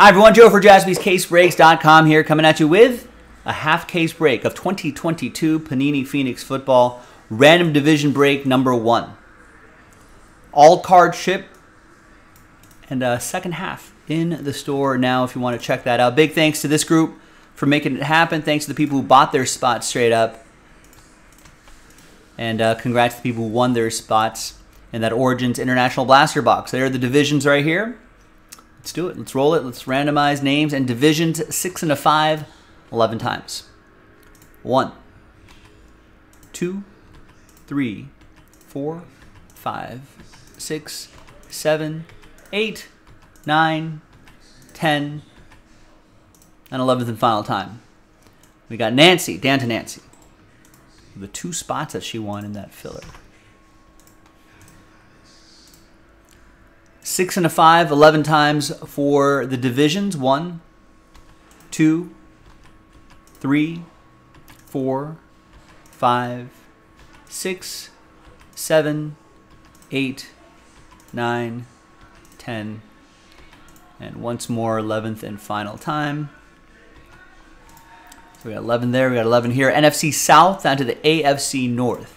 Hi, everyone. Joe for jaspyscasebreaks.com here, coming at you with a half case break of 2022 Panini Phoenix football random division break number one. All card ship and a second half in the store now if you want to check that out. Big thanks to this group for making it happen. Thanks to the people who bought their spots straight up. And uh, congrats to the people who won their spots in that Origins International Blaster box. There are the divisions right here. Let's do it. Let's roll it. Let's randomize names and divisions six and a five, 11 times. One, two, three, four, five, six, seven, eight, nine, ten, and 11th and final time. We got Nancy, down to Nancy. The two spots that she won in that filler. Six and a five, 11 times for the divisions. One, two, three, four, five, six, seven, eight, nine, ten, and once more, 11th and final time. So we got 11 there, we got 11 here. NFC South down to the AFC North.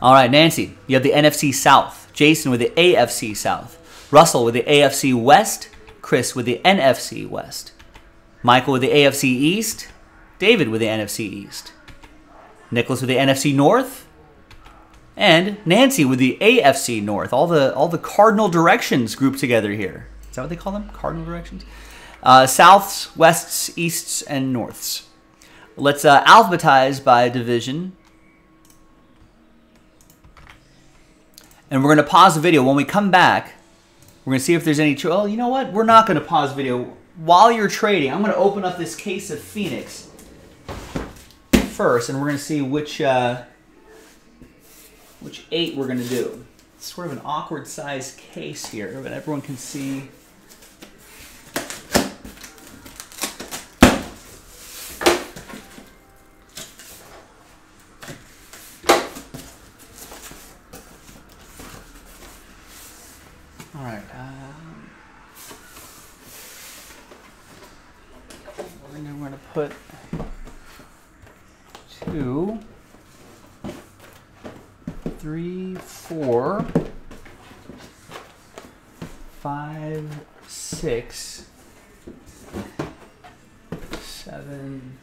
All right, Nancy, you have the NFC South. Jason with the AFC South. Russell with the AFC West. Chris with the NFC West. Michael with the AFC East. David with the NFC East. Nicholas with the NFC North. And Nancy with the AFC North. All the all the cardinal directions grouped together here. Is that what they call them? Cardinal directions? Uh, souths, wests, easts, and norths. Let's uh, alphabetize by division. And we're going to pause the video. When we come back, we're going to see if there's any... Oh, you know what? We're not going to pause the video. While you're trading, I'm going to open up this case of Phoenix first, and we're going to see which uh, which eight we're going to do. It's sort of an awkward size case here, but everyone can see All right. Um, we're going to put two, three, four, five, six, seven,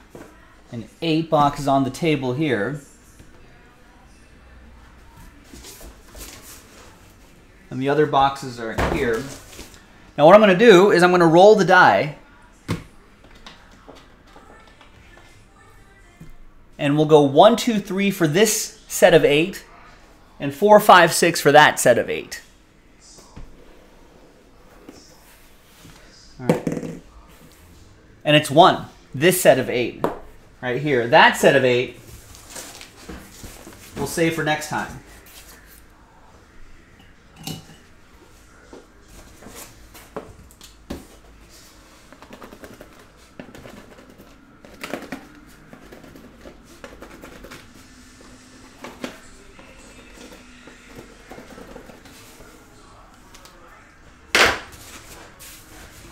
and eight boxes on the table here. and the other boxes are here. Now what I'm going to do is I'm going to roll the die. And we'll go one, two, three for this set of eight, and four, five, six for that set of eight. All right. And it's one, this set of eight, right here. That set of eight, we'll save for next time.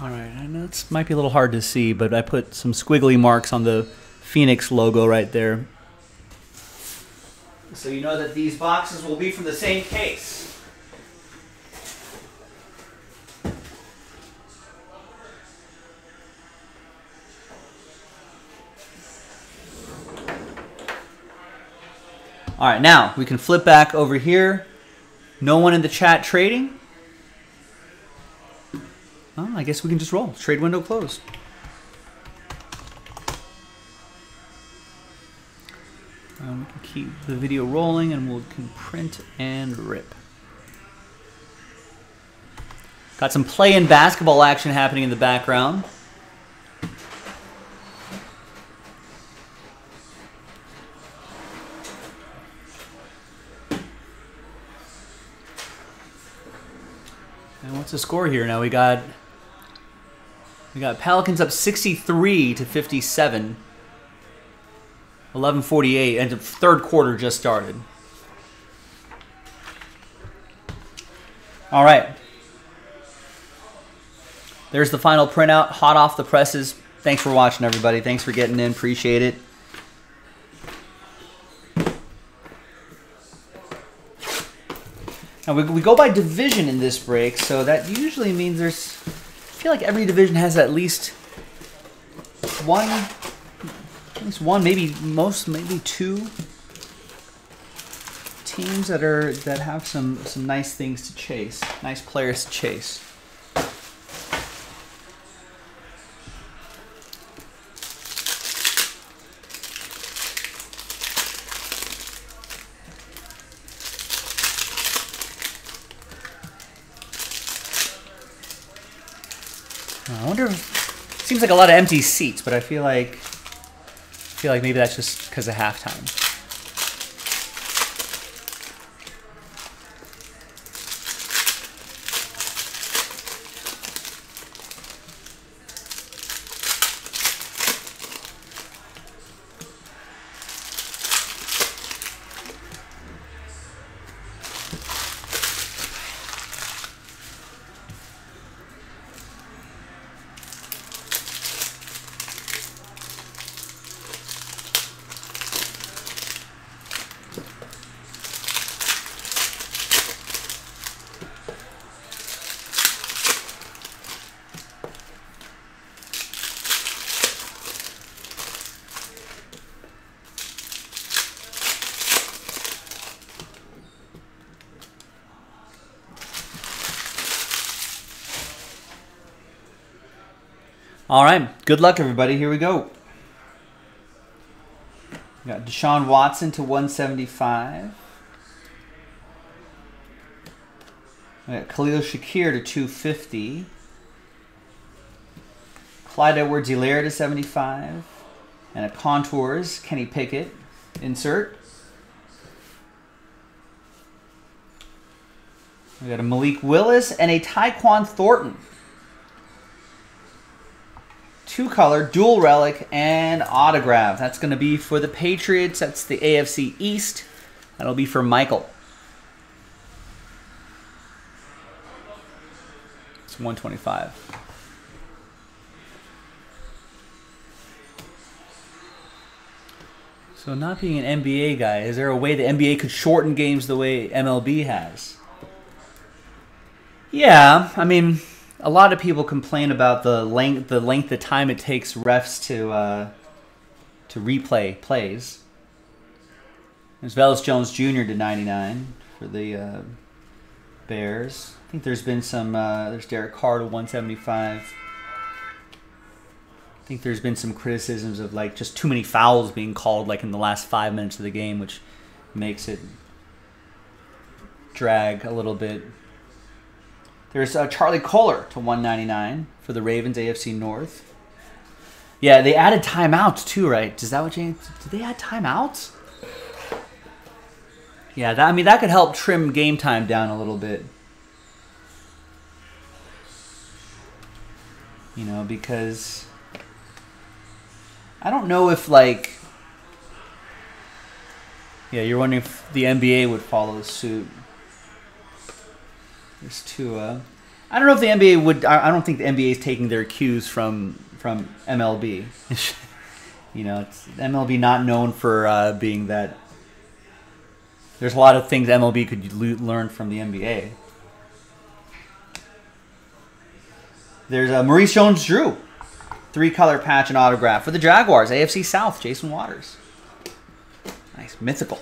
All right, I know it might be a little hard to see, but I put some squiggly marks on the Phoenix logo right there. So you know that these boxes will be from the same case. All right, now we can flip back over here. No one in the chat trading. Oh, I guess we can just roll. Trade window closed. Um, we can keep the video rolling and we can print and rip. Got some play in basketball action happening in the background. And what's the score here now? We got we got Pelicans up 63 to 57. 11:48, and the third quarter just started. All right. There's the final printout, hot off the presses. Thanks for watching, everybody. Thanks for getting in. Appreciate it. Now we, we go by division in this break, so that usually means there's. I feel like every division has at least one, at least one, maybe most, maybe two teams that are that have some some nice things to chase, nice players to chase. Seems like a lot of empty seats, but I feel like I feel like maybe that's just because of halftime. All right. Good luck, everybody. Here we go. We got Deshaun Watson to 175. We got Khalil Shakir to 250. Clyde Edwards Helaire to 75. And a Contours Kenny Pickett insert. We got a Malik Willis and a Tyquan Thornton two color, dual relic, and autograph. That's going to be for the Patriots. That's the AFC East. That'll be for Michael. It's 125. So not being an NBA guy, is there a way the NBA could shorten games the way MLB has? Yeah, I mean, a lot of people complain about the length the length of time it takes refs to uh, to replay plays. There's Velus Jones Jr. to 99 for the uh, Bears. I think there's been some. Uh, there's Derek Carr to 175. I think there's been some criticisms of like just too many fouls being called like in the last five minutes of the game, which makes it drag a little bit there's uh, Charlie Kolar to 199 for the Ravens AFC North. Yeah, they added timeouts too, right? Is that what you? Did they add timeouts? Yeah, that, I mean that could help trim game time down a little bit. You know, because I don't know if like yeah, you're wondering if the NBA would follow suit. There's Tua. I don't know if the NBA would. I don't think the NBA is taking their cues from from MLB. you know, it's MLB not known for uh, being that. There's a lot of things MLB could learn from the NBA. There's a uh, Maurice Jones-Drew, three color patch and autograph for the Jaguars, AFC South, Jason Waters. Nice, mythical.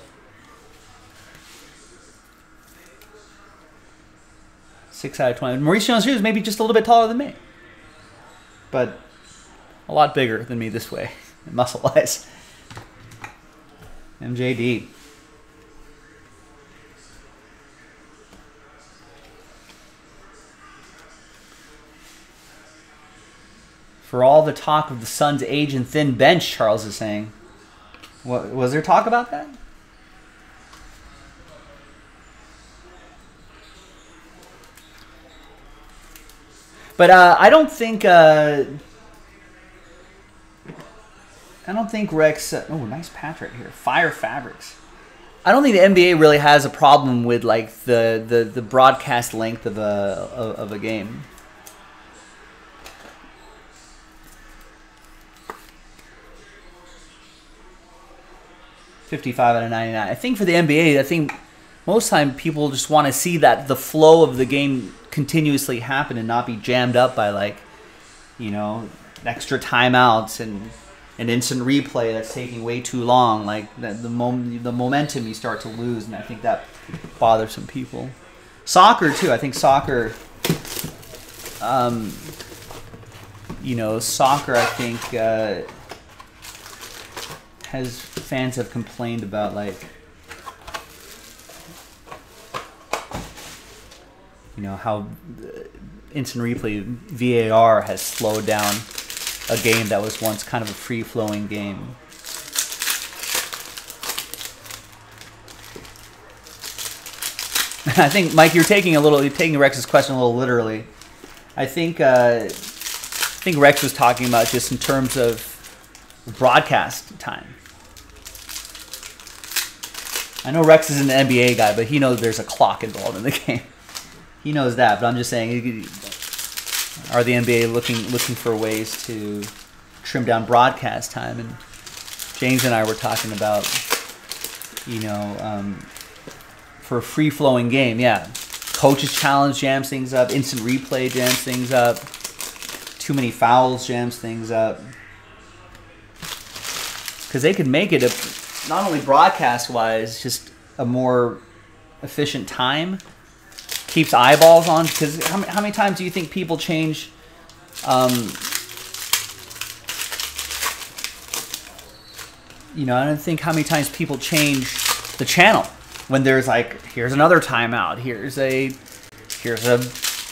Six out of 20. Maurice Jones-Drew is maybe just a little bit taller than me. But a lot bigger than me this way, muscle-wise. MJD. For all the talk of the Suns' age and thin bench, Charles is saying. What, was there talk about that? But uh, I don't think. Uh, I don't think Rex. Uh, oh, nice patch right here. Fire Fabrics. I don't think the NBA really has a problem with like the the, the broadcast length of a of, a game. Fifty-five out of ninety-nine. I think for the NBA, I think most time people just want to see that the flow of the game continuously happen and not be jammed up by like, you know, extra timeouts and an instant replay that's taking way too long. Like the the, the momentum you start to lose, and I think that bothers some people. Soccer too. I think soccer. Um, you know, soccer. I think uh, has fans have complained about like. You know how instant replay VAR has slowed down a game that was once kind of a free flowing game. I think Mike, you're taking a little, you're taking Rex's question a little literally. I think, uh, I think Rex was talking about just in terms of broadcast time. I know Rex is an NBA guy, but he knows there's a clock involved in the game. He knows that, but I'm just saying are the NBA looking looking for ways to trim down broadcast time? And James and I were talking about, you know, um, for a free flowing game, yeah. Coaches challenge jams things up. Instant replay jams things up. Too many fouls jams things up. Because they could make it a, not only broadcast wise, just a more efficient time keeps eyeballs on? Because how, how, many times do you think people change? Um, you know, I don't think how many times people change the channel when there's like, here's another timeout, here's a, here's a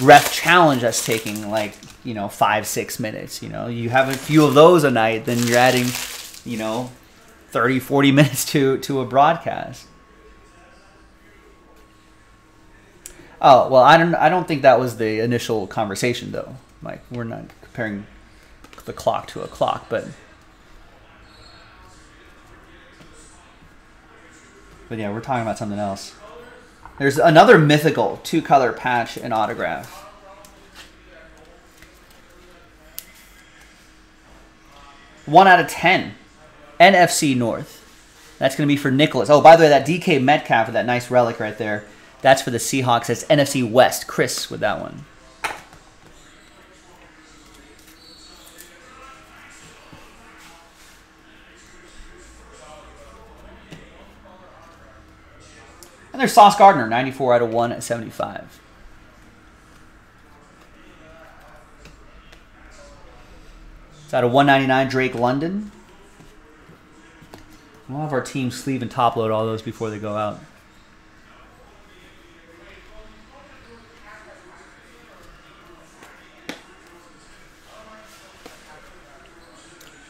ref challenge that's taking like, you know, five, six minutes. You know, you have a few of those a night, then you're adding, you know, 30, 40 minutes to, to a broadcast. Oh well, I don't. I don't think that was the initial conversation, though. Like we're not comparing the clock to a clock, but but yeah, we're talking about something else. There's another mythical two-color patch and autograph. One out of ten, NFC North. That's going to be for Nicholas. Oh, by the way, that DK Metcalf with that nice relic right there. That's for the Seahawks. That's NFC West. Chris with that one. And there's Sauce Gardner, 94 out of 175. It's out of 199, Drake London. We'll have our team sleeve and top load all those before they go out.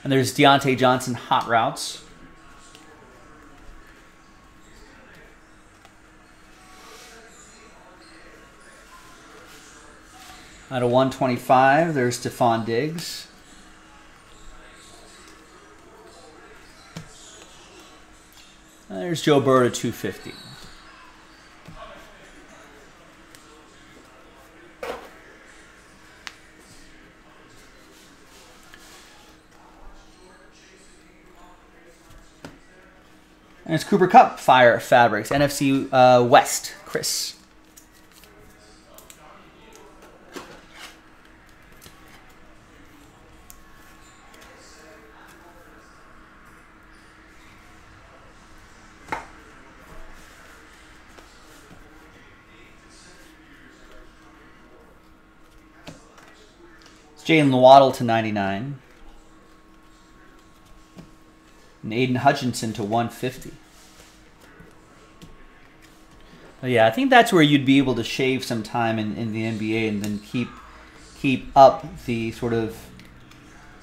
And there's Diontae Johnson hot routes. Out of 125, there's Stefon Diggs. And there's Joe Burrow at 250. And it's Cooper Kupp Fire Fabrics, NFC uh, West, Chris. It's Jaylen Waddle to 99 and Aidan Hutchinson to 150. But yeah, I think that's where you'd be able to shave some time in, in the NBA and then keep keep up the sort of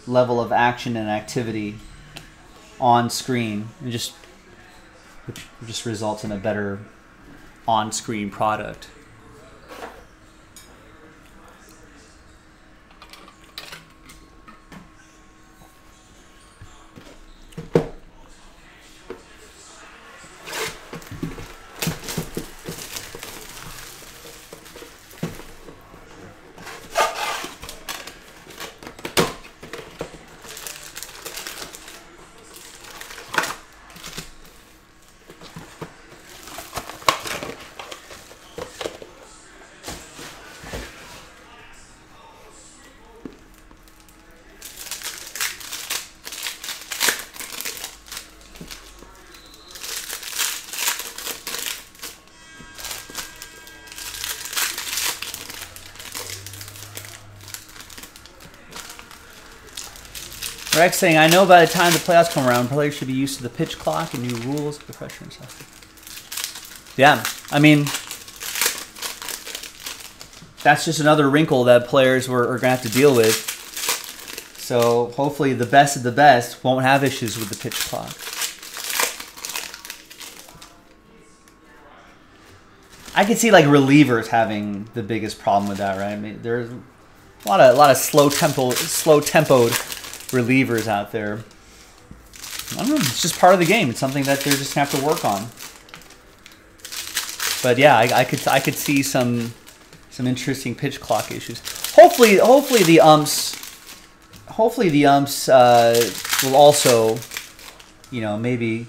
level of action and activity on screen and just which just results in a better on-screen product. Rex saying, I know by the time the playoffs come around, players should be used to the pitch clock and new rules, the pressure and stuff. Yeah, I mean, that's just another wrinkle that players were, are going to have to deal with. So hopefully the best of the best won't have issues with the pitch clock. I could see like relievers having the biggest problem with that, right? I mean, there's a lot of a lot of slow tempo, slow tempoed relievers out there. I don't know. It's just part of the game. It's something that they're just gonna have to work on. But yeah, I, I could I could see some some interesting pitch clock issues. Hopefully, hopefully the umps, hopefully the umps uh, will also, you know, maybe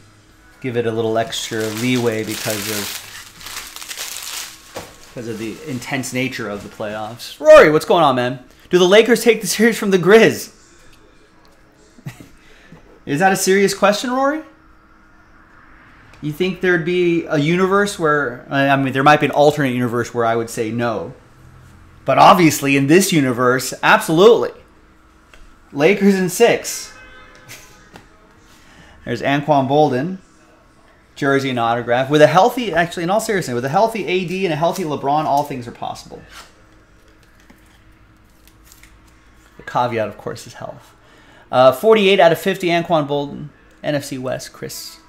give it a little extra leeway because of because of the intense nature of the playoffs. Rory, what's going on, man? Do the Lakers take the series from the Grizz? Is that a serious question, Rory? You think there'd be a universe where I mean there might be an alternate universe where I would say no. But obviously in this universe, absolutely. Lakers in 6. There's Anquan Boldin jersey and autograph. With a healthy, actually, in all seriousness, with a healthy AD and a healthy LeBron, all things are possible. The caveat, of course, is health. Uh, 48 out of 50, Anquan Boldin. NFC West, Chris.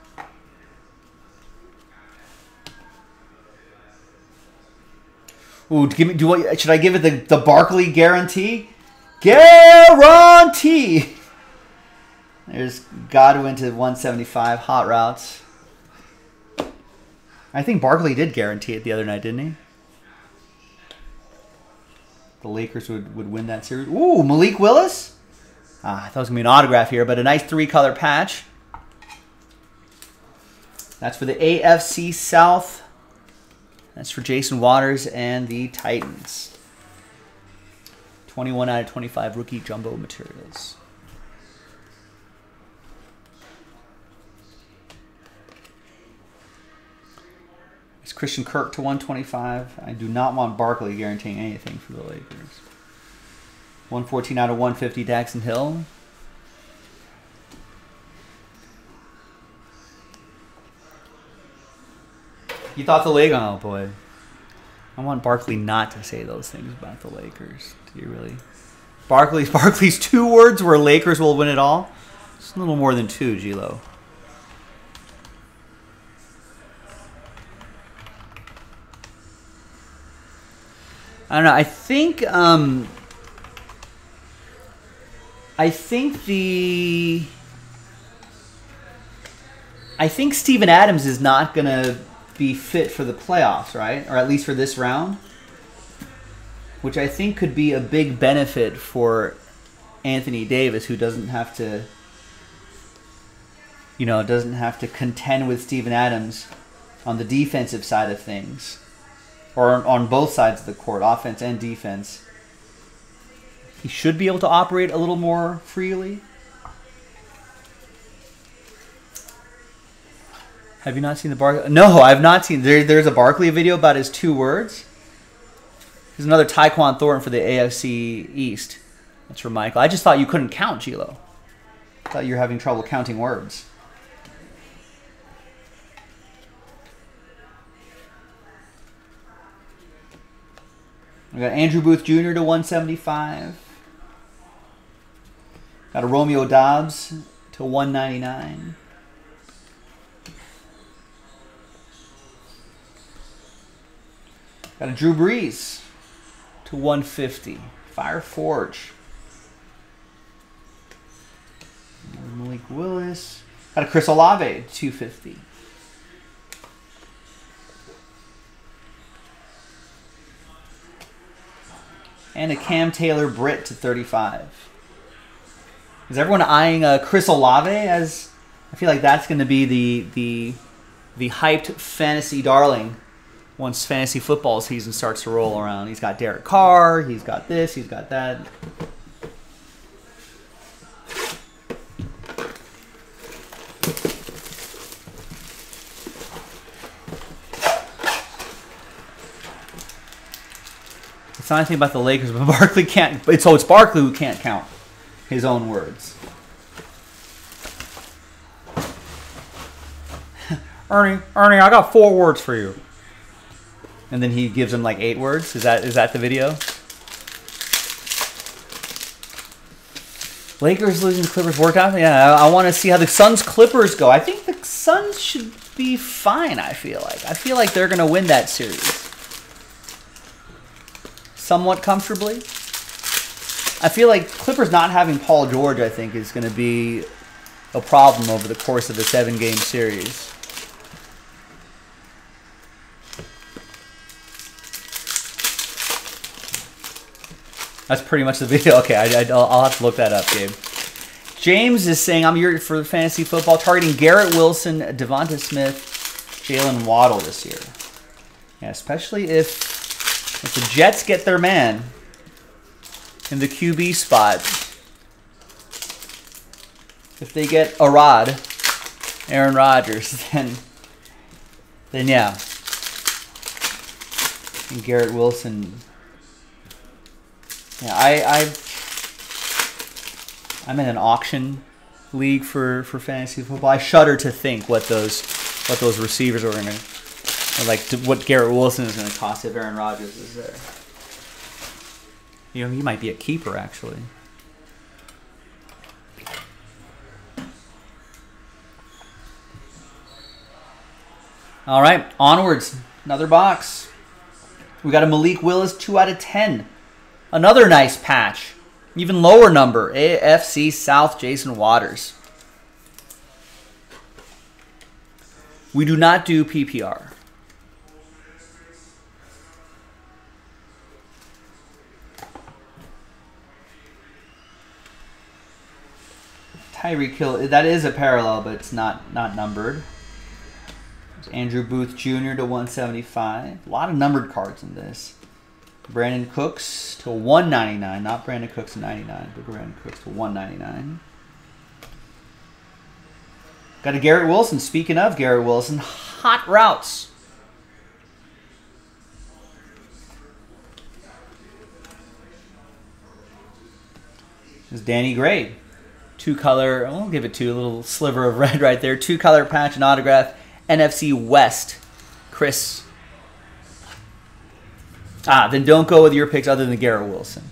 Ooh, give me. Do what? Should I give it the the Barkley guarantee? Guarantee. There's Godwin to 175 hot routes. I think Barkley did guarantee it the other night, didn't he? The Lakers would, would win that series. Ooh, Malik Willis? Ah, I thought it was going to be an autograph here, but a nice three-color patch. That's for the AFC South. That's for Jason Waters and the Titans. 21 out of 25 rookie jumbo materials. It's Christian Kirk to 125. I do not want Barkley guaranteeing anything for the Lakers. 114 out of 150, Daxton Hill. You thought the Lakers? Oh boy, I want Barkley not to say those things about the Lakers. Do you really? Barkley's Barkley's two words were Lakers will win it all. It's a little more than two, Gilo. I don't know. I think um, I think the I think Steven Adams is not going to be fit for the playoffs, right? Or at least for this round, which I think could be a big benefit for Anthony Davis, who doesn't have to, you know, doesn't have to contend with Steven Adams on the defensive side of things or on both sides of the court, offense and defense. He should be able to operate a little more freely. Have you not seen the Barkley? No, I've not seen. There, there's a Barkley video about his two words. There's another Tyquan Thornton for the AFC East. That's for Michael. I just thought you couldn't count, Gilo. I thought you were having trouble counting words. We got Andrew Booth Jr. to 175. Got a Romeo Doubs to 199. Got a Drew Brees to 150. Fire Forge. Malik Willis. Got a Chris Olave 250. and a Cam Taylor Britt to 35. Is everyone eyeing uh, Chris Olave as? I feel like that's going to be the the the hyped fantasy darling once fantasy football season starts to roll around. He's got Derek Carr. He's got this. He's got that. It's not anything about the Lakers, but Barkley can't. It's, So it's Barkley who can't count his own words. Ernie, Ernie, I got four words for you. And then he gives him like eight words. Is that is that the video? Lakers losing Clippers workout. Yeah, I, I want to see how the Suns Clippers go. I think the Suns should be fine. I feel like I feel like they're gonna win that series somewhat comfortably. I feel like Clippers not having Paul George. I think is going to be a problem over the course of a seven-game series. That's pretty much the video. Okay, I, will have to look that up, Gabe. James is saying, I'm here for fantasy football, targeting Garrett Wilson, Devonta Smith, Jaylen Waddle this year. Yeah, especially if, if the Jets get their man in the QB spot. If they get a rod, Aaron Rodgers, then, then yeah. And Garrett Wilson yeah, I, I I'm in an auction league for, for fantasy football. I shudder to think what those what those receivers are going to like what Garrett Wilson is going to cost if Aaron Rodgers is there. You know, he might be a keeper actually. All right, onwards. Another box. We got a Malik Willis, 2 out of 10. Another nice patch. Even lower number. AFC South Jason Waters. We do not do PPR. Tyreek Hill, that is a parallel, but it's not not numbered. Andrew Booth Jr. to 175. A lot of numbered cards in this. Brandin Cooks to 199, not Brandin Cooks to 99, but Brandin Cooks to 199. Got a Garrett Wilson. Speaking of Garrett Wilson, hot routes. This is Danny Gray. Two color, I'll give it to a little sliver of red right there. Two color patch and autograph. NFC West. Chris Ah, then don't go with your picks other than Garrett Wilson.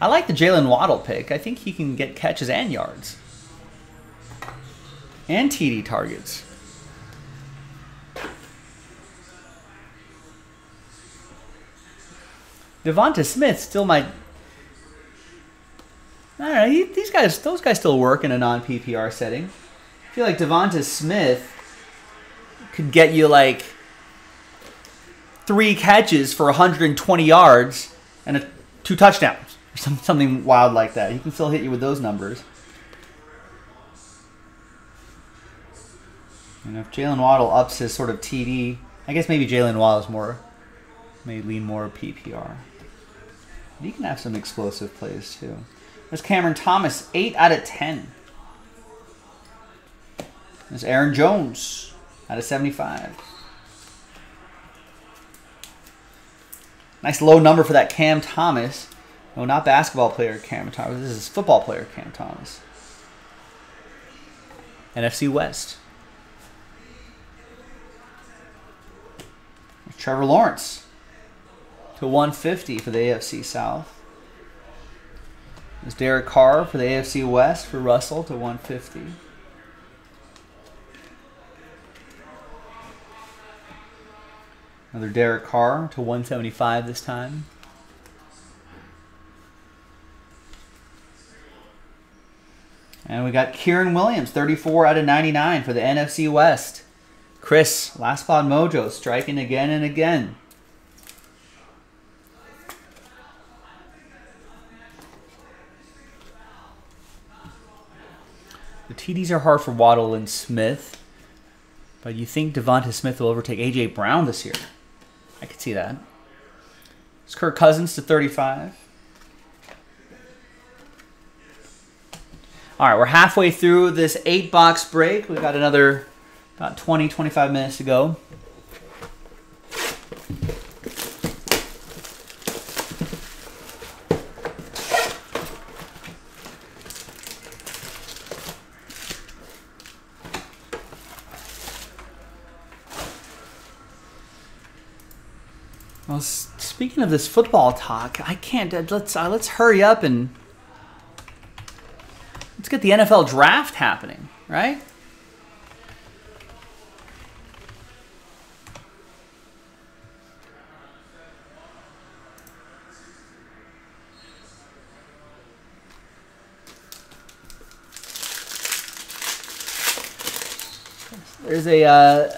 I like the Jaylen Waddle pick. I think he can get catches and yards. And TD targets. Devonta Smith still might. Don't know. These guys, those guys still work in a non PPR setting. I feel like Devonta Smith could get you like three catches for 120 yards and a, two touchdowns. Some, something wild like that. He can still hit you with those numbers. And if Jaylen Waddle ups his sort of TD, I guess maybe Jaylen Waddle is more, may lean more PPR. He can have some explosive plays too. There's Cameron Thomas, 8 out of 10. There's Aaron Jones, out of 75. Nice low number for that Cam Thomas. No, not basketball player Cam Thomas. This is football player Cam Thomas. NFC West. Trevor Lawrence to 150 for the AFC South. There's Derek Carr for the AFC West for Russell to 150. Another Derek Carr to 175 this time. And we got Kyren Williams, 34 out of 99 for the NFC West. Chris, last spot mojo, striking again and again. The TDs are hard for Waddle and Smith, but you think Devonta Smith will overtake A.J. Brown this year? I could see that. It's Kirk Cousins to 35. All right, we're halfway through this eight box break. We've got another about 20, 25 minutes to go. Well, speaking of this football talk, I can't. Uh, let's uh, let's hurry up and let's get the NFL draft happening, right? There's a uh,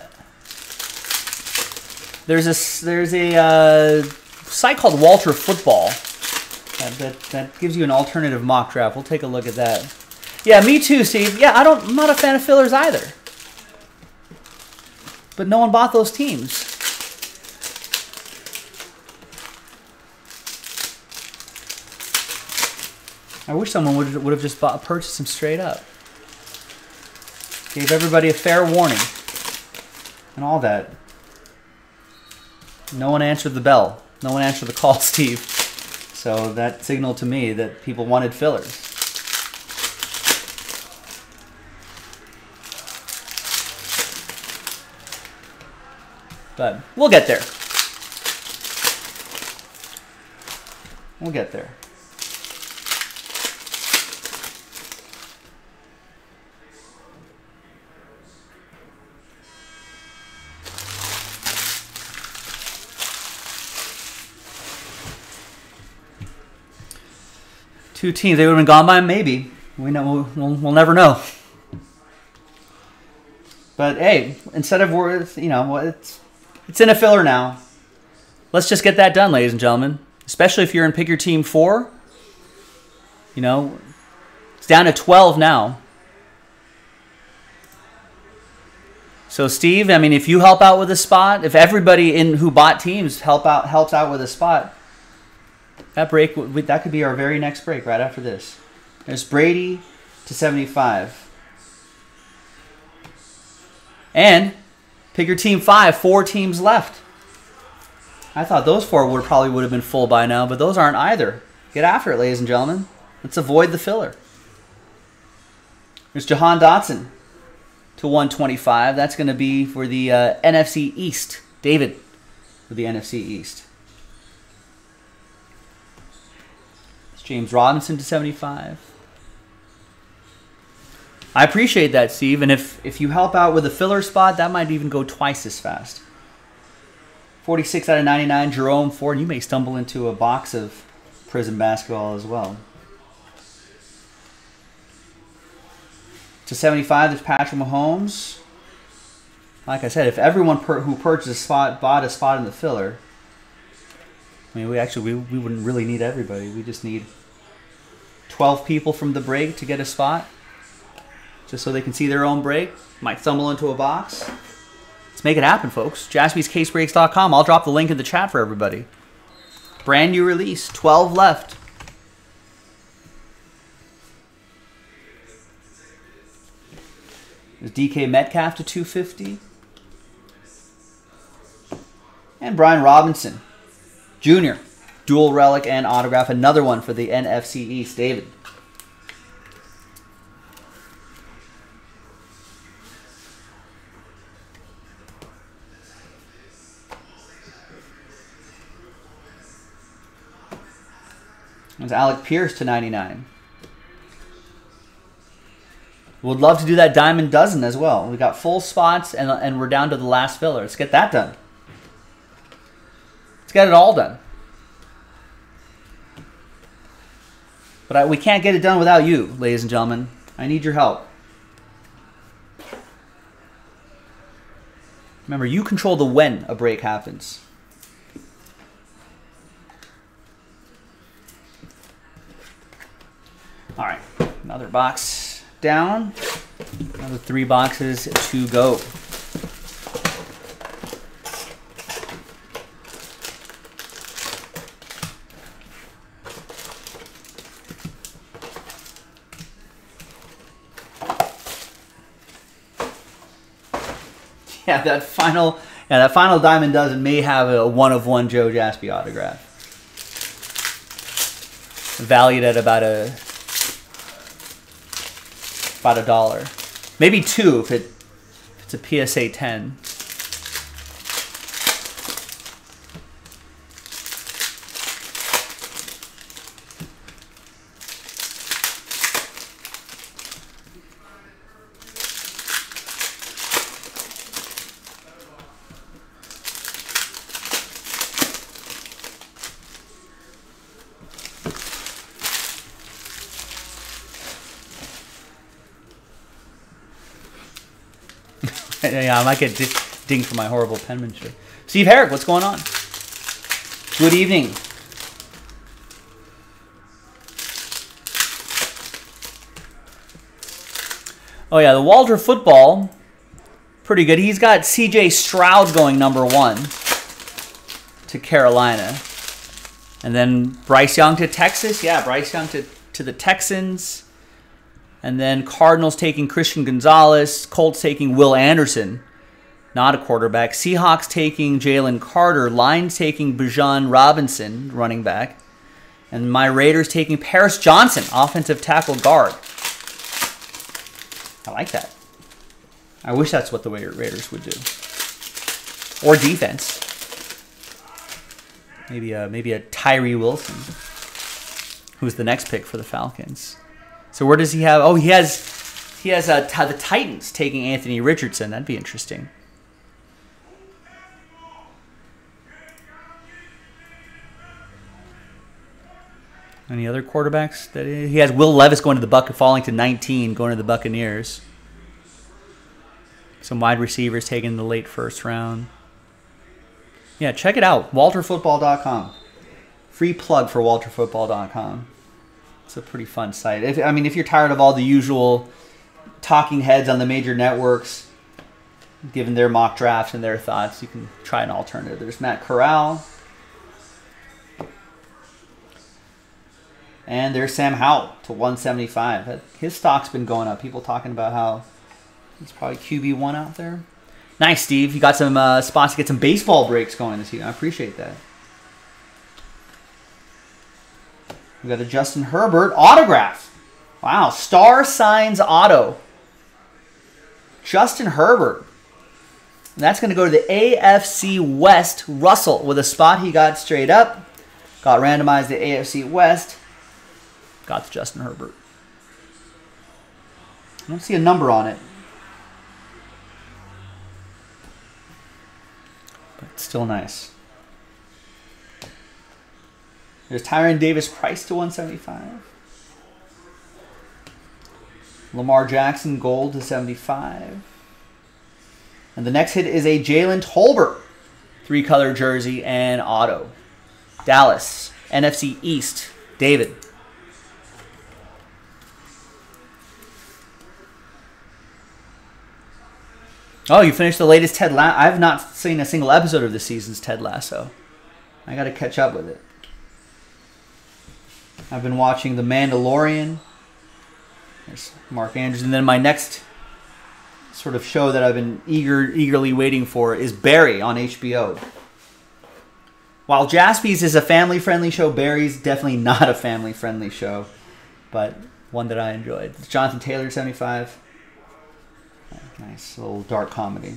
there's a there's a uh, site called Walter Football that, that, that gives you an alternative mock draft. We'll take a look at that. Yeah, me too, Steve. Yeah, I don't. I'm not a fan of fillers either. But no one bought those teams. I wish someone would would have just bought, purchased them straight up. Gave everybody a fair warning and all that. No one answered the bell. No one answered the call, Steve. So that signaled to me that people wanted fillers. But we'll get there. We'll get there. Two teams. They would have been gone by maybe. We know we'll, we'll never know. But hey, instead of worth, you know, it's it's in a filler now. Let's just get that done, ladies and gentlemen. Especially if you're in pick your team four. You know, it's down to 12 now. So Steve, I mean, if you help out with a spot, if everybody in who bought teams help out helps out with a spot, that break, that could be our very next break right after this. There's Brady to 75. And pick your team five, four teams left. I thought those four would probably would have been full by now, but those aren't either. Get after it, ladies and gentlemen. Let's avoid the filler. There's Jahan Dotson to 125. That's going to be for the uh, NFC East. David for the NFC East. James Robinson to 75. I appreciate that, Steve. And if, if you help out with a filler spot, that might even go twice as fast. 46 out of 99, Jerome Ford. You may stumble into a box of Prizm basketball as well. To 75, there's Patrick Mahomes. Like I said, if everyone per, who purchased a spot bought a spot in the filler, I mean, we actually we, we wouldn't really need everybody. We just need 12 people from the break to get a spot, just so they can see their own break. Might stumble into a box. Let's make it happen, folks. JaspysCaseBreaks.com. I'll drop the link in the chat for everybody. Brand new release, 12 left. There's DK Metcalf to 250. And Brian Robinson Jr. Dual relic and autograph. Another one for the NFC East. David. It's Alec Pierce to 99. Would love to do that diamond dozen as well. We got full spots and, and we're down to the last filler. Let's get that done. Let's get it all done. But I, we can't get it done without you, ladies and gentlemen. I need your help. Remember, you control the when a break happens. All right, another box down. Another three boxes to go. yeah, that final, yeah, that final diamond dozen may have a one of one Joe Jaspy autograph, valued at about a about a dollar, maybe two if it if it's a PSA ten. yeah, I might get dinged for my horrible penmanship. Steve Herrick, what's going on? Good evening. Oh yeah, the Walter football, pretty good. He's got C.J. Stroud going number one to Carolina, and then Bryce Young to Texas. Yeah, Bryce Young to to the Texans, and then Cardinals taking Christian Gonzalez, Colts taking Will Anderson, not a quarterback. Seahawks taking Jalen Carter, Lions taking Bijan Robinson, running back, and my Raiders taking Paris Johnson, offensive tackle guard. I like that. I wish that's what the Raiders would do. Or defense. Maybe a, maybe a Tyree Wilson, who's the next pick for the Falcons. So where does he have? Oh, he has he has uh, the Titans taking Anthony Richardson. That'd be interesting. Any other quarterbacks that he has? Will Levis going to the Buck, falling to 19, going to the Buccaneers. Some wide receivers taken the late first round. Yeah, check it out. WalterFootball.com. Free plug for WalterFootball.com. It's a pretty fun site. If, I mean, if you're tired of all the usual talking heads on the major networks, giving their mock drafts and their thoughts, you can try an alternative. There's Matt Corral. And there's Sam Howell to 175. His stock's been going up. People talking about how it's probably QB1 out there. Nice, Steve. You got some uh, spots to get some baseball breaks going this year. I appreciate that. We got a Justin Herbert autograph. Wow, Star Signs Auto. Justin Herbert. And that's going to go to the AFC West. Russell with a spot he got straight up. Got randomized to AFC West got to Justin Herbert. I don't see a number on it. But still nice. There's Tyrion Davis Price to 175. Lamar Jackson gold to 75. And the next hit is a Jalen Tolbert three color jersey and auto. Dallas, NFC East, David. Oh, you finished the latest Ted Lasso? I've not seen a single episode of this season's Ted Lasso. I got to catch up with it. I've been watching The Mandalorian. There's Mark Andrews, and then my next sort of show that I've been eager, eagerly waiting for is Barry on HBO. While Jaspy's is a family-friendly show, Barry's definitely not a family-friendly show, but one that I enjoyed. It's Jonathan Taylor, 75. Nice little dark comedy.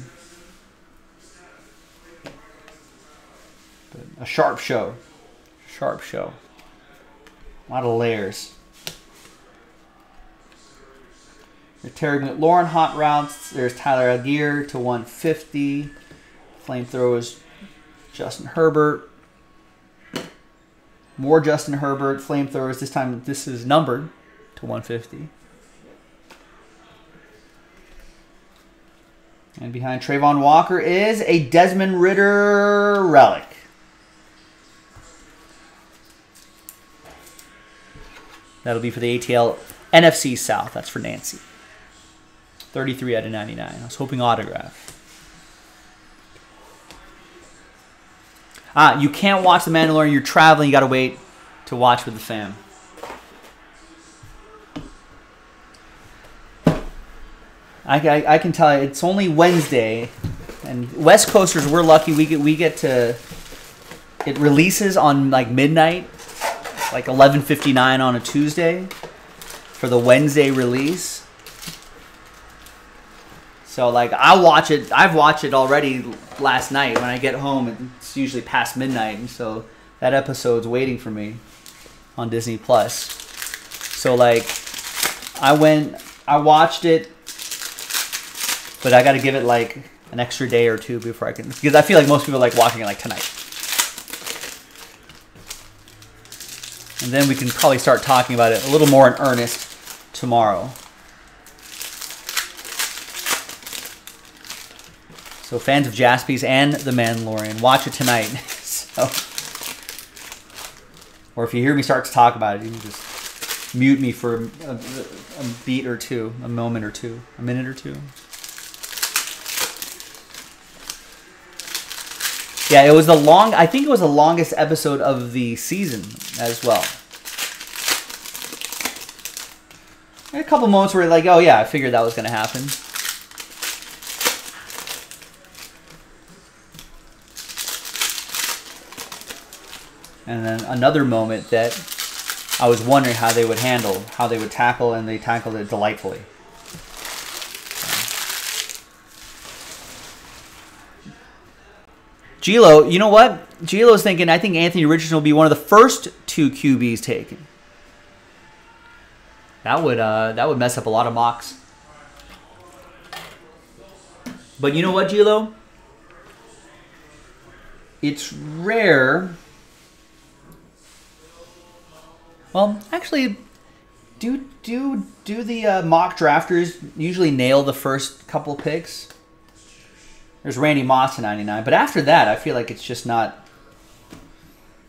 But a sharp show. Sharp show. A lot of layers. There's Terry McLaurin hot routes. There's Tyler Allgeier to 150. Flamethrowers Justin Herbert. More Justin Herbert flamethrowers. This time this is numbered to 150. And behind Travon Walker is a Desmond Ridder relic. That'll be for the ATL NFC South. That's for Nancy. 33 out of 99. I was hoping autograph. Ah, you can't watch The Mandalorian. You're traveling. You got to wait to watch with the fam. I, I, I, can tell you, it's only Wednesday, and West Coasters, we're lucky. We get we get to. It releases on like midnight, like eleven fifty nine on a Tuesday, for the Wednesday release. So like I'll watch it. I've watched it already last night. When I get home, it's usually past midnight, and so that episode's waiting for me on Disney Plus. So like, I went, I watched it but I got to give it like an extra day or two before I can, because I feel like most people like watching it like tonight. And then we can probably start talking about it a little more in earnest tomorrow. So fans of Jaspys and The Mandalorian, watch it tonight. so, or if you hear me start to talk about it, you can just mute me for a, a beat or two, a moment or two, a minute or two. Yeah, it was the long. I think it was the longest episode of the season as well. a couple moments where like, oh yeah, I figured that was going to happen. And then another moment that I was wondering how they would handle, how they would tackle, and they tackled it delightfully. Gilo, you know what? Gilo's thinking, I think Anthony Richardson will be one of the first two QBs taken. That would uh, that would mess up a lot of mocks. But you know what, Gilo? It's rare. Well, actually, do do do the uh, mock drafters usually nail the first couple picks? There's Randy Moss to 99, but after that, I feel like it's just not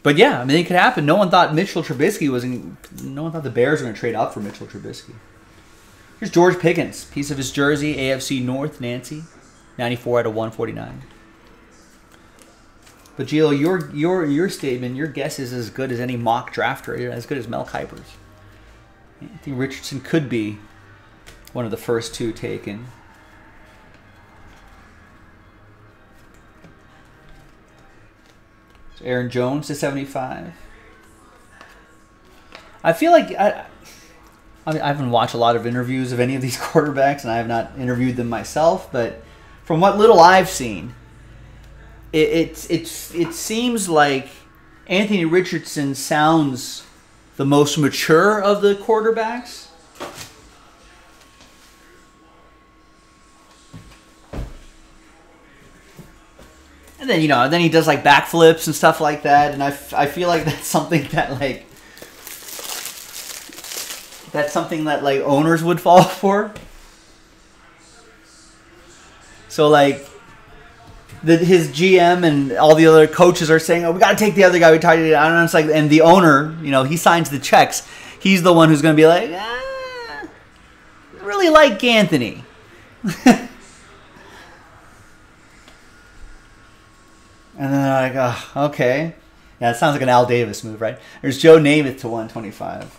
but yeah, I mean, it could happen. No one thought Mitchell Trubisky was. In, no one thought the Bears were going to trade up for Mitchell Trubisky. Here's George Pickens, piece of his jersey, AFC North, Nancy, 94 out of 149. But Gio, your your your statement, your guess is as good as any mock drafter, as good as Mel Kiper's. I think Richardson could be one of the first two taken. Aaron Jones to 75. I feel like I, I, haven't watched a lot of interviews of any of these quarterbacks, and I have not interviewed them myself. But from what little I've seen, it it, it, it seems like Anthony Richardson sounds the most mature of the quarterbacks. And then you know, then he does like backflips and stuff like that, and I, I feel like that's something that like that's something that like owners would fall for. So like the, his GM and all the other coaches are saying, "Oh, we got to take the other guy." We tried to, don't know. It's like, and the owner, you know, he signs the checks. He's the one who's going to be like, ah, I really like Anthony. And then they're like, oh, okay. Yeah, it sounds like an Al Davis move, right? There's Joe Namath to 125.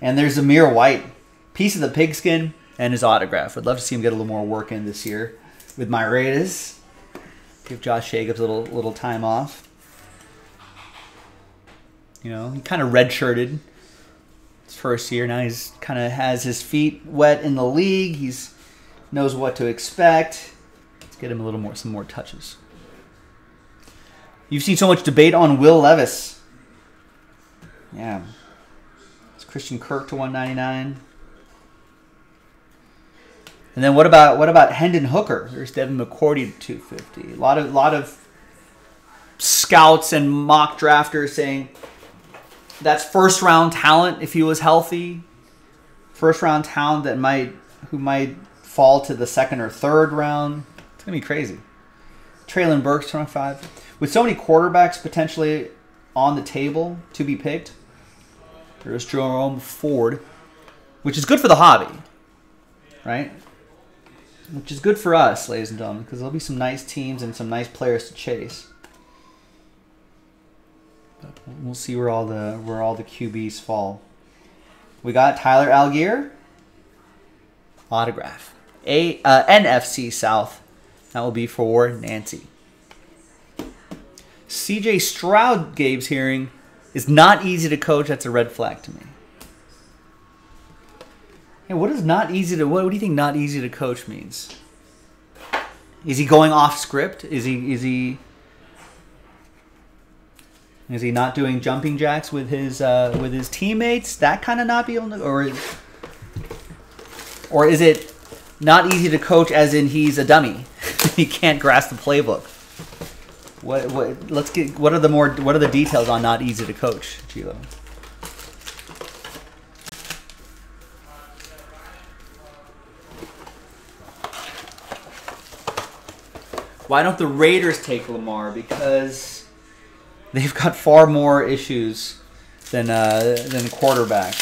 And there's Zamir White, piece of the pigskin, and his autograph. I'd love to see him get a little more work in this year with my Raiders. Give Josh Jacobs a little little time off. You know, he kind of redshirted his first year. Now he's kind of has his feet wet in the league. He's knows what to expect get him a little more, some more touches. You've seen so much debate on Will Levis. Yeah. It's Christian Kirk to 199. And then what about what about Hendon Hooker? There's Devin McCourty to 250. A lot of lot of scouts and mock drafters saying that's first round talent if he was healthy. First round talent that might who might fall to the second or third round gonna be crazy. Treylon Burks, 25. With so many quarterbacks potentially on the table to be picked, there's Jerome Ford, which is good for the hobby, right? Which is good for us, ladies and gentlemen, because there'll be some nice teams and some nice players to chase. But we'll see where all the where all the QBs fall. We got Tyler Allgeier, autograph. A uh, NFC South that will be for Nancy. CJ Stroud, Gabe's hearing, is not easy to coach. That's a red flag to me. Hey, what is not easy to what, what do you think not easy to coach means? Is he going off script? Is he is he is he not doing jumping jacks with his uh, with his teammates? That kind of not be able to, or or is it not easy to coach as in he's a dummy? he can't grasp the playbook. What, what? Let's get. What are the more? What are the details on not easy to coach, Gilo? Why don't the Raiders take Lamar? Because they've got far more issues than uh, than quarterback.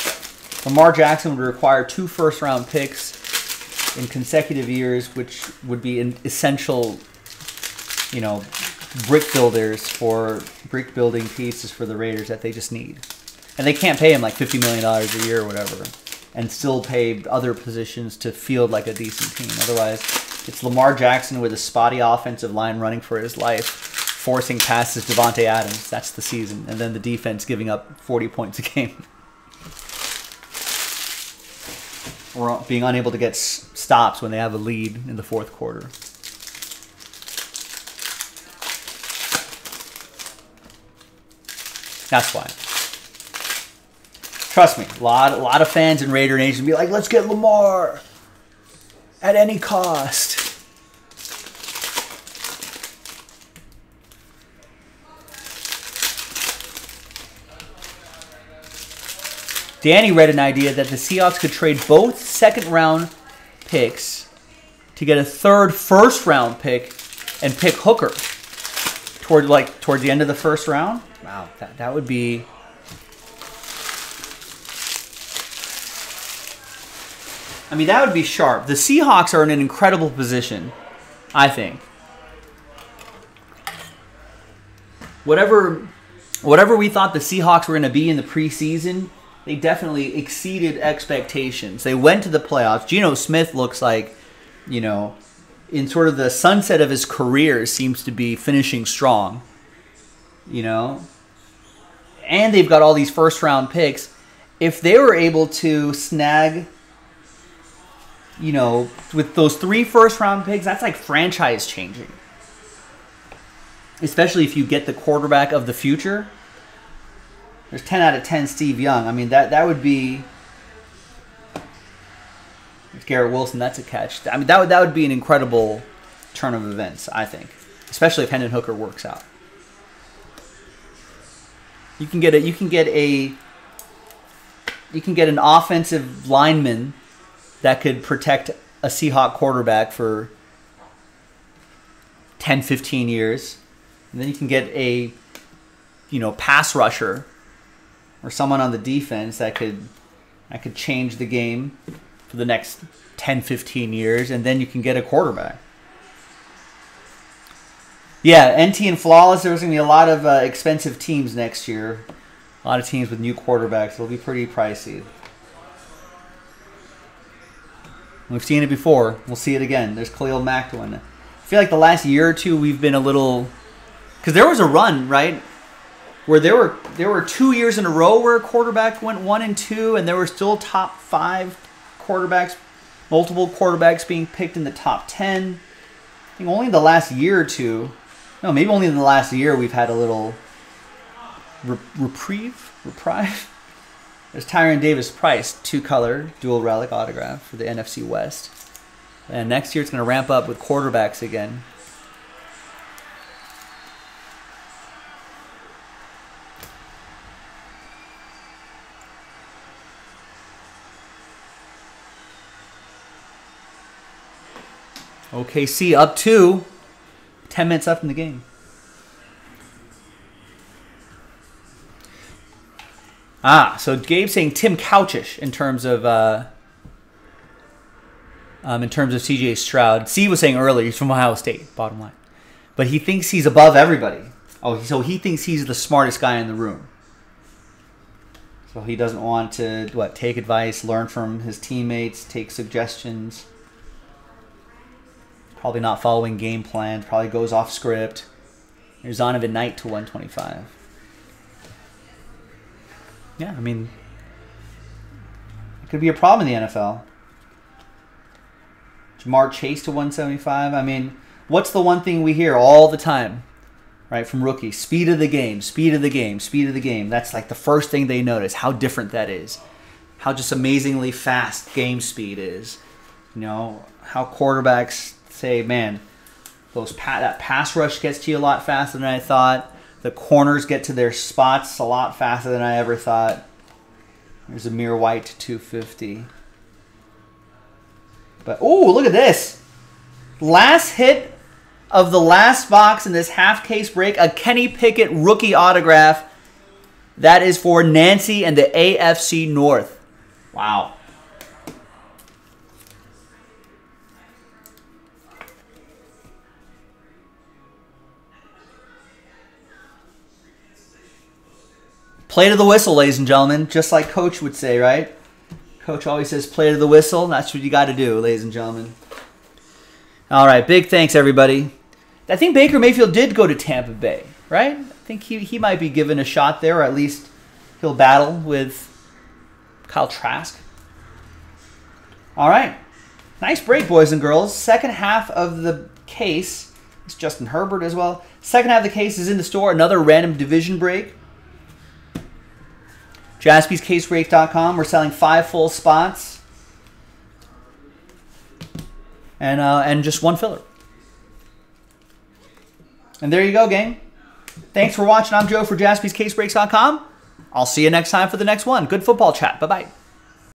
Lamar Jackson would require two first round picks in consecutive years, which would be an essential, you know, brick builders for brick building pieces for the Raiders that they just need. And they can't pay him like $50 million a year or whatever and still pay other positions to field like a decent team. Otherwise, it's Lamar Jackson with a spotty offensive line running for his life, forcing passes Davante Adams. That's the season. And then the defense giving up 40 points a game. being unable to get stops when they have a lead in the fourth quarter. That's why. Trust me, a lot, a lot of fans in Raider Nation be like, "Let's get Lamar at any cost." Danny read an idea that the Seahawks could trade both second round picks to get a third first round pick and pick Hooker toward like toward the end of the first round. Wow, that, that would be I mean, that would be sharp. The Seahawks are in an incredible position, I think. Whatever whatever we thought the Seahawks were going to be in the preseason, they definitely exceeded expectations. They went to the playoffs. Geno Smith looks like, you know, in sort of the sunset of his career, seems to be finishing strong. You know, and they've got all these first round picks. If they were able to snag, you know, with those three first round picks, that's like franchise changing. Especially if you get the quarterback of the future there's 10 out of 10 Steve Young. I mean, that that would be Garrett Wilson. That's a catch. I mean, that would that would be an incredible turn of events. I think, especially if Hendon Hooker works out. You can get a you can get a you can get an offensive lineman that could protect a Seahawk quarterback for 10, 15 years. And then you can get a you know pass rusher or someone on the defense that could that could change the game for the next 10, 15 years, and then you can get a quarterback. Yeah, NT and Flawless, there's going to be a lot of uh, expensive teams next year. A lot of teams with new quarterbacks. It'll be pretty pricey. We've seen it before. We'll see it again. There's Khalil Mack it. I feel like the last year or two we've been a little... Because there was a run, right? Where there were there were two years in a row where a quarterback went one and two, and there were still top five quarterbacks, multiple quarterbacks being picked in the top ten. I think only in the last year or two, no, maybe only in the last year we've had a little re- reprieve, reprieve. There's Tyrion Davis Price, two color, dual relic autograph for the NFC West. And next year it's going to ramp up with quarterbacks again. OKC up two. 10 minutes left in the game. Ah, so Gabe's saying Tim Couchish in terms of uh, um, in terms of CJ Stroud. C was saying earlier he's from Ohio State. Bottom line, but he thinks he's above everybody. Oh, so he thinks he's the smartest guy in the room. So he doesn't want to what take advice, learn from his teammates, take suggestions probably not following game plan, probably goes off script. There's Zonovan Knight to 125. Yeah, I mean, it could be a problem in the NFL. Ja'Marr Chase to 175. I mean, what's the one thing we hear all the time, right, from rookies? Speed of the game, speed of the game, speed of the game. That's like the first thing they notice, how different that is. How just amazingly fast game speed is. You know, how quarterbacks say, man, those pa- that pass rush gets to you a lot faster than I thought. The corners get to their spots a lot faster than I ever thought. There's Zamir White 250. But oh, look at this. Last hit of the last box in this half case break, a Kenny Pickett rookie autograph. That is for Nancy and the AFC North. Wow. Play to the whistle, ladies and gentlemen, just like Coach would say, right? Coach always says play to the whistle. That's what you got to do, ladies and gentlemen. All right, big thanks, everybody. I think Baker Mayfield did go to Tampa Bay, right? I think he, he might be given a shot there, or at least he'll battle with Kyle Trask. All right. Nice break, boys and girls. Second half of the case. It's Justin Herbert as well. Second half of the case is in the store. Another random division break. JaspysCaseBreak.com. We're selling five full spots. And, uh, and just one filler. And there you go, gang. Thanks for watching. I'm Joe for JaspysCaseBreaks.com. I'll see you next time for the next one. Good football chat. Bye bye.